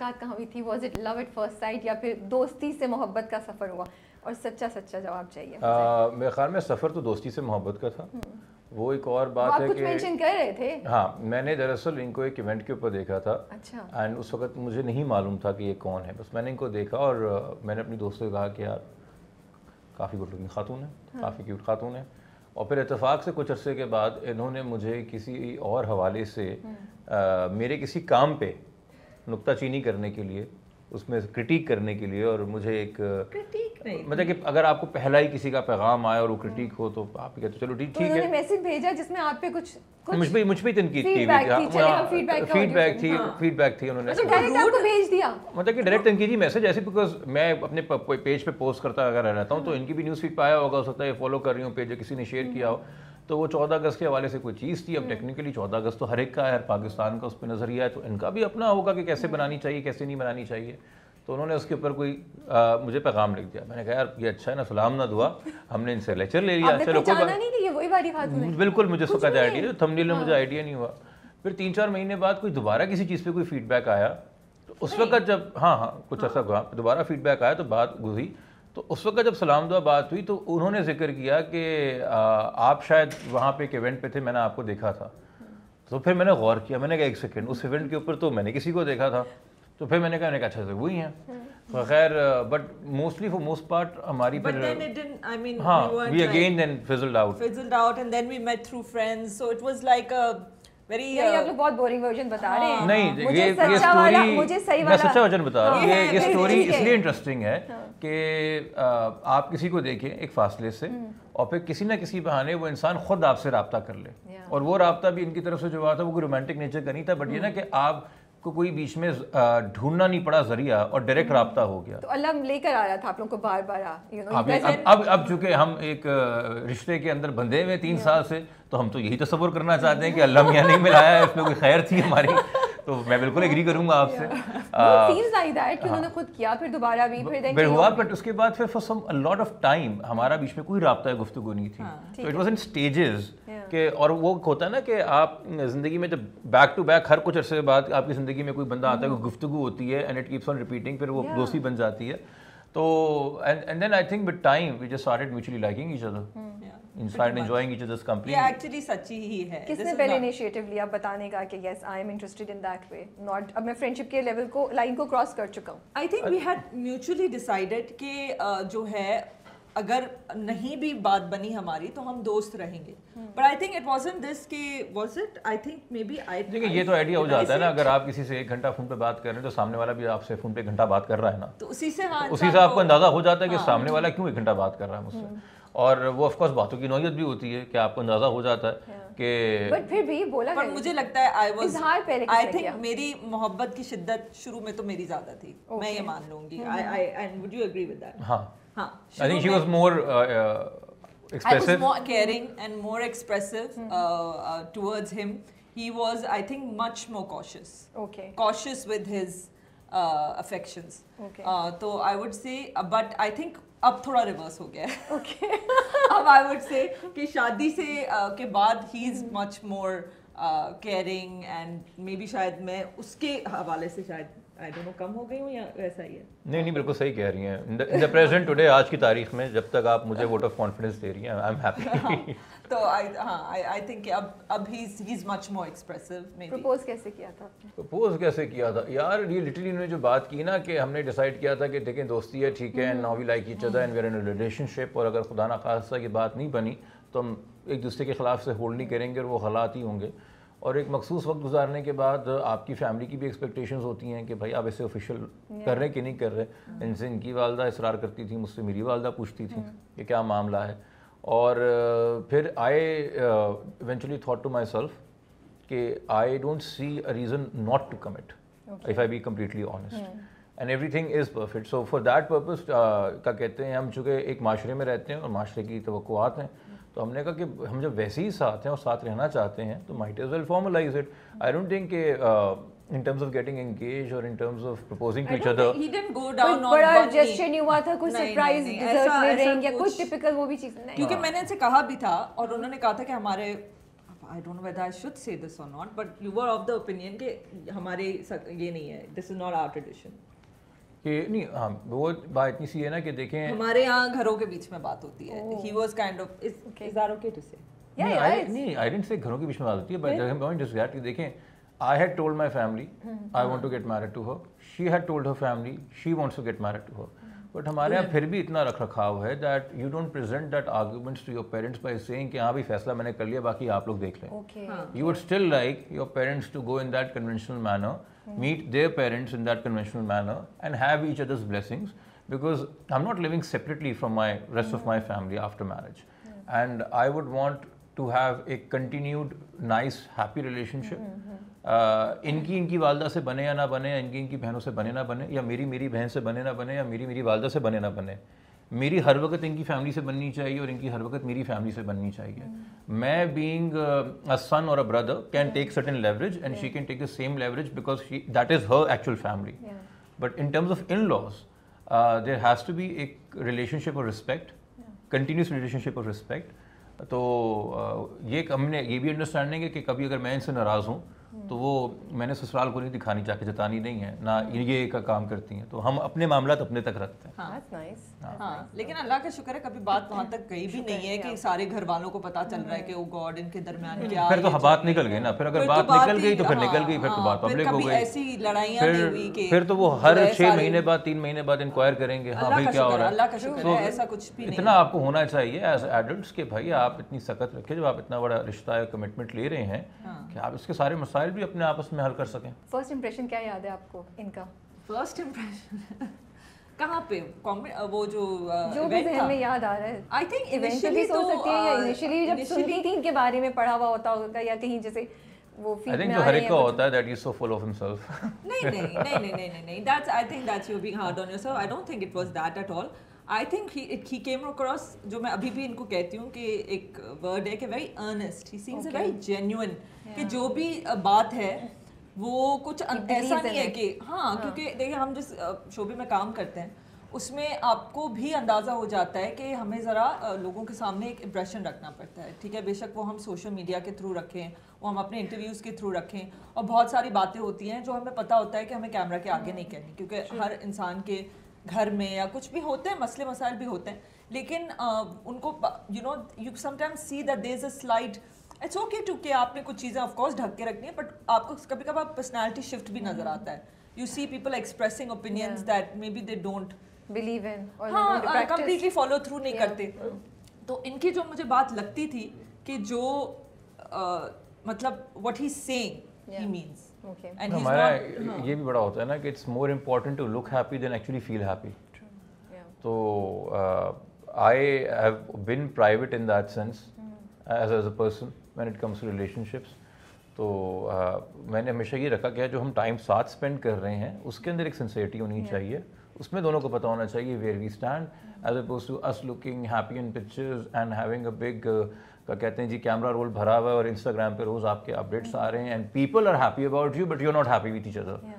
मुलाकात कहाँ हुई थी? Was it love at first sight या फिर दोस्ती से मोहब्बत का सफ़र हुआ? और सच्चा सच्चा जवाब चाहिए आ, मेरे ख्याल में सफ़र तो दोस्ती से मोहब्बत का था। वो एक और बात है कुछ मेंशन कर रहे थे? हाँ मैंने दरअसल इनको एक इवेंट के ऊपर देखा था। अच्छा। एंड उस वक्त मुझे नहीं मालूम था कि ये कौन है। बस मैंने इनको देखा और मैंने अपनी दोस्तों से कहा कि यार काफ़ी गुड लुकिंग खातून है हाँ। काफ़ी क्यूट खातून है। और फिर इत्तेफाक से कुछ अरसे के बाद इन्होंने मुझे किसी और हवाले से आ, मेरे किसी काम पे नुक्ताचीनी करने के लिए उसमें क्रिटिक करने के लिए और मुझे एक क्रिटिक नहीं मतलब कि अगर आपको पहला ही किसी का पैगाम आए और वो क्रिटिक हो तो आप कहते हो चलो ठीक ठीक है। मैसेज भेजा जिसमें आप पे कुछ कुछ मुझ पे मुझ पे तनकीद की हुई फीडबैक थी फीडबैक थी उन्होंने। अच्छा डायरेक्ट आपको भेज दिया? मतलब कि डायरेक्ट तनकीदी मैसेज ऐसे बिकॉज़ मैं अपने पेज पे पोस्ट करता अगर रहता हूँ तो इनकी भी न्यूज़ फ़ीड पाया होगा हो सकता है फॉलो कर रही हूँ पेज किसी ने शेयर किया हो। तो वो चौदह अगस्त के हवाले से कोई चीज़ थी। अब टेक्निकली चौदह अगस्त तो हर एक का है हर पाकिस्तान का उस पर नज़रिया है तो इनका भी अपना होगा कि कैसे बनानी चाहिए कैसे नहीं बनानी चाहिए। तो उन्होंने उसके ऊपर कोई आ, मुझे पैगाम लिख दिया। मैंने कहा यार ये अच्छा है ना सलाम ना दुआ हमने इनसे लेक्चर ले लिया चलो कोई नहीं कि ये वही वाली खातून है बिल्कुल मुझे उसका। आइडिया थंबनेल में मुझे आइडिया नहीं हुआ। फिर तीन चार महीने बाद कोई दोबारा किसी चीज़ पे कोई फीडबैक आया। तो उस वक्त जब हाँ हाँ कुछ ऐसा हुआ दोबारा फीडबैक आया तो बात गुजरी तो उस वक्त जब सलाम दुआ बात हुई तो उन्होंने ज़िक्र किया कि आप शायद वहाँ पे एक इवेंट पे थे मैंने आपको देखा था तो फिर मैंने गौर किया मैंने कहा एक सेकंड उस इवेंट के ऊपर तो मैंने किसी को देखा था तो फिर मैंने कहा मैंने कहा अच्छा से वही हैं तो खैर but mostly for most part हमारी But then it didn't. I mean, हाँ we weren't we like again then fizzled out fizzled out, and then we met through friends. So it was like a आप Uh, लोग बहुत boring version बता रहे हैं। नहीं मुझे ये ये स्टोरी मुझे सही मैं सच्चा वचन बता रहा हूँ। हाँ, ये ये स्टोरी इसलिए इंटरेस्टिंग है कि आप किसी को देखें एक फासले से और फिर किसी ना किसी बहाने वो इंसान खुद आपसे रहा कर ले। और वो रहा भी इनकी तरफ़ से जो हुआ था वो कोई रोमांटिक नेचर का नहीं था बट ये ना कि आप को कोई बीच में ढूंढना नहीं पड़ा ज़रिया और डायरेक्ट रब्ता हो गया। तो अल्लाह लेकर आ रहा था आप लोगों को बार बार यू नो अब अब अब अब चूँकि हम एक रिश्ते के अंदर बंधे हुए तीन साल से तो हम तो यही तस्वुर करना चाहते हैं कि अल्लाह मियाँ नहीं मिलाया है इसमें कोई खैर थी हमारी। तो मैं बिल्कुल एग्री करूँगा आपसे। उन्होंने खुद किया फिर दोबारा भी फिर फिर हुआ बट उसके बाद फिर for some lot of time हमारा बीच में कोई रबता गुफ्तगू नहीं थी। तो इट वाज इन स्टेजेस के और वो होता है ना कि आप ज़िंदगी में जब बैक टू बैक हर कुछ अरसे बाद आपकी ज़िंदगी में कोई बंदा आता है कोई गुफ्तगू होती है and it keeps on repeating फिर वो दोस्ती बन जाती है। तो and and then I think with time we just started mutually liking each other yeah. In started enjoying each other's company ये एक्चुअली सच्ची ही है। किसने पहले इनिशिएटिव लिया बताने का कि yes I am interested in that way not अब मैं फ्रेंडशिप के लेवल को लाइन को क्रॉस कर चुका हूँ। I think we had mutually decided कि जो है अगर नहीं भी बात बनी हमारी तो हम दोस्त रहेंगे। But I think it wasn't this कि was it I think maybe I देखिए ये तो आइडिया हो जाता है ना अगर आप किसी से एक घंटा फ़ोन पे बात कर रहे हैं तो सामने वाला भी आपसे फ़ोन पे घंटा बात कर रहा है ना। तो उसी से हाँ तो उसी से आपको अंदाज़ा हो जाता है कि सामने वाला क्यों एक घंटा बात कर रहा है मुझसे। और वो ऑफ़ कोर्स बातों की नौयत भी होती है कि आपको अंदाज़ा हो जाता है कि बट फिर भी बोला पर मुझे लगता है आई वाज इजहार पहले आई थिंक मेरी मोहब्बत की शिद्दत शुरू में तो मेरी ज़्यादा थी। मैं ये मान लूँगी। I I and would you agree with that हाँ हाँ। I think she was more I was more caring and more expressive uh, uh, towards him. He was, I think, much more cautious. Okay Cautious with his uh, affections. Okay. Uh, तो I would say, uh, but I think अब थोड़ा reverse हो गया है okay अब I would say कि शादी से uh, के बाद ही is much more caring and maybe शायद मैं उसके हवाले से शायद आई डोंट नो कम हो गई हूँ या वैसा ही है? नहीं नहीं बिल्कुल सही कह रही हैं। इन द प्रेजेंट टुडे आज की तारीख में जब तक आप मुझे वोट ऑफ़ कॉन्फिडेंस दे रही हैं आई एम हैप्पी तो आई हाँ आई आई थिंक अब अब he is he is much more expressive maybe propose कैसे किया था आपने? प्रपोज कैसे किया था? यार ये लिटरली इन्होंने जो बात की ना कि हमने डिसाइड किया था कि देखें दोस्ती है ठीक है and now we like each other and we are in relationship और अगर खुदा ना खासा की बात नहीं बनी तो हम एक दूसरे के खिलाफ से होल्ड नहीं करेंगे और वो हालात ही होंगे। और एक मखसूस वक्त गुजारने के बाद आपकी फैमिली की भी एक्सपेक्टेशंस होती हैं कि भाई आप इसे ऑफिशियल कर रहे हैं कि नहीं कर रहे? इनसे इनकी वालदा इसरार करती थी मुझसे मेरी वालदा पूछती थी कि क्या मामला है? और फिर I eventually thought to myself कि I don't see a reason not to commit if I be completely honest and everything is perfect so for that purpose का कहते हैं हम चूँकि एक माशरे में रहते हैं और माशरे की तो हैं तो हमने कहा कि हम जब वैसे ही साथ हैं और साथ रहना चाहते हैं तो might as well formalise it I don't think कि in terms of getting engage और in terms of proposing to each other he didn't go कोई down on बड़ा one knee. जेस्चर नहीं हुआ था कुछ नहीं, सरप्राइज़ नहीं, नहीं, डिजर्ट में ऐसा रिंग या कुछ कुछ- टिपिकल वो भी चीज़ नहीं। क्योंकि मैंने इनसे कहा भी था और उन्होंने कहा था कि हमारे I don't know whether I should say this or not but you were of the opinion कि हमारे ये नहीं है this is not our tradition कि नहीं हाँ वो बात इतनी सी है ना कि देखें हमारे यहाँ घरों के बीच में बात होती है. He was kind of is Okay. Is that okay to say नहीं, आई डेंट से घरों के बीच में बात होती है बट पॉइंट इज़ दैट कि देखें I had told my family I want to get married to her she had told her family she wants to get married to her but हमारे यहाँ फिर भी इतना रख रखाव है that you don't present that arguments to your parents by saying कि हाँ भी फैसला मैंने कर लिया बाकी आप लोग देख लें। You would still like your parents to go in that conventional manner, meet their parents in that conventional manner, and have each other's blessings. Because I'm not living separately from my rest of my family after marriage, and I would want to have a continued nice, happy relationship. Uh, इनकी इनकी वालदा से बने या ना बने या इनकी इनकी बहनों से बने ना बने या मेरी मेरी बहन से बने ना बने या मेरी मेरी वालदा से बने ना बने मेरी हर वक्त इनकी फैमिली से बननी चाहिए और इनकी हर वक्त मेरी फैमिली से बननी चाहिए। मैं being a son or a brother can take certain leverage and she can take the same leverage because that is her actual family but in terms of in laws there has to be एक relationship और respect continuous relationship और respect तो uh, ये हमने ये भी understanding है कि कभी अगर मैं इनसे नाराज़ हूँ तो वो मैंने ससुराल को नहीं दिखानी चाह के जतानी नहीं है ना ये का काम करती हैं। तो हम अपने मामला अपने तक रखते हैं। That's nice. हाँ। लेकिन अल्लाह का शुक्र है कभी बात वहाँ तक गई भी नहीं है कि सारे घर वालों को पता चल रहा है कि ओ गॉड इनके दरमियान क्या फिर तो बात निकल गई ना फिर अगर बात तो निकल गई तो फिर निकल हाँ, गई फिर तो हाँ, बात पब्लिक हो गई। ऐसी लड़ाइयाँ फिर फिर तो वो हर छह महीने बाद तीन महीने बाद इंक्वायर करेंगे हाँ भाई क्या हो रहा है, है? अल्लाह का शुक्र तो है, ऐसा कुछ भी इतना आपको होना चाहिए एज एडल्ट कि भाई आप इतनी सख्त रखे जब आप इतना बड़ा रिश्ता या कमिटमेंट ले रहे हैं हाँ। कि आप इसके सारे मसाइल भी अपने आपस में हल कर सकें। First impression क्या याद है आपको इनका? फ़र्स्ट इम्प्रेशन कहाँ पे? कॉमेडी वो जो जो भी जहन में याद आ रहा है। आई थिंक इवेंचुअली इनिशियली तो सकती है या इनिशियली जब सुनती थी इनके बारे में पढ़ा हुआ होता होगा या कहीं जैसे वो आई थिंक में जो आ हर रहे एक का होता है that is so full of himself नहीं नहीं नहीं नहीं नहीं नहीं नहीं that's I think that's you being hard on yourself I don't think it was that at all I think he it he came across जो मैं अभी भी इनको कहती हूँ कि एक वर्ड है कि very earnest he seems a very genuine कि जो भी uh, बात है वो कुछ ऐसा नहीं है कि हाँ क्योंकि देखिए हम जिस शोबे में काम करते हैं उसमें आपको भी अंदाज़ा हो जाता है कि हमें ज़रा लोगों के सामने एक इम्प्रेशन रखना पड़ता है। ठीक है? बेशक वो हम सोशल मीडिया के थ्रू रखें वो हम अपने इंटरव्यूज़ के थ्रू रखें और बहुत सारी बातें होती हैं जो हमें पता होता है कि हमें कैमरा के आगे नहीं कहनी क्योंकि हर इंसान के घर में या कुछ भी होते हैं मसले मसाइल भी होते हैं लेकिन अ, उनको you know you sometimes see that there is a slide it's okay to कि आपने कुछ चीज़ें ऑफकोर्स ढक के रखनी है बट आपको कभी कभार पर्सनैलिटी शिफ्ट भी नज़र आता है you see people expressing opinions that maybe they don't or they हाँ. कम्प्लीटली फॉलो थ्रू नहीं Yeah. करते तो इनकी जो मुझे बात लगती थी कि जो अ, मतलब what he saying he Yeah. Means Okay. And he हमारा ये भी बड़ा होता है ना कि it's more important to look happy than actually feel happy Yeah. So uh, I have been private in that sense as, as a person when it comes to relationships. तो आ, मैंने हमेशा ये रखा गया जो हम टाइम साथ स्पेंड कर रहे हैं उसके अंदर एक सिंसियरिटी होनी चाहिए। उसमें दोनों को पता होना चाहिए where we stand as opposed to us looking happy in pictures and having a big क्या कहते हैं जी कैमरा रोल भरा हुआ है और इंस्टाग्राम पे रोज आपके अपडेट्स आ रहे हैं and people are happy about you but you are not happy with each other.